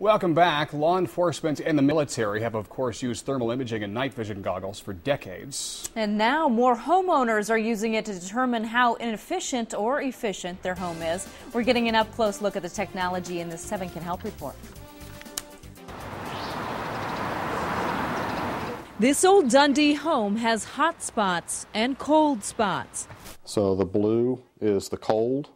Welcome back. Law enforcement and the military have, of course, used thermal imaging and night vision goggles for decades. And now more homeowners are using it to determine how inefficient or efficient their home is. We're getting an up close look at the technology in this 7 Can Help report. This old Dundee home has hot spots and cold spots. So the blue is the cold,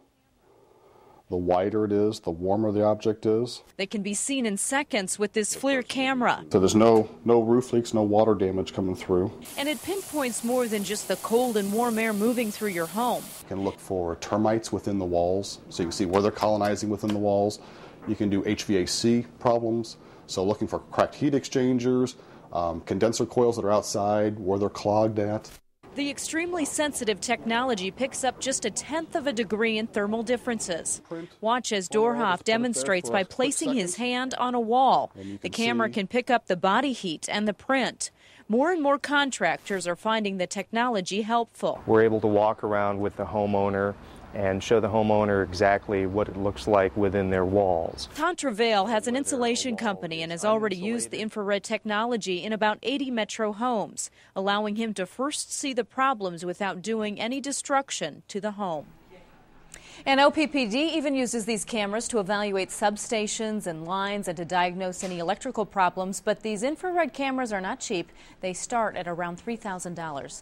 the wider it is, the warmer the object is. They can be seen in seconds with this FLIR camera. So there's no, no roof leaks, no water damage coming through. And it pinpoints more than just the cold and warm air moving through your home. You can look for termites within the walls, so you can see where they're colonizing within the walls. You can do HVAC problems, so looking for cracked heat exchangers, um, condenser coils that are outside, where they're clogged at. The extremely sensitive technology picks up just a tenth of a degree in thermal differences. Watch as Dorhoff demonstrates by placing his hand on a wall. The camera can pick up the body heat and the print. More and more contractors are finding the technology helpful. We're able to walk around with the homeowner and show the homeowner exactly what it looks like within their walls. Contravail has an insulation company and has already used the infrared technology in about 80 metro homes, allowing him to first see the problems without doing any destruction to the home. And OPPD even uses these cameras to evaluate substations and lines and to diagnose any electrical problems. But these infrared cameras are not cheap. They start at around $3,000.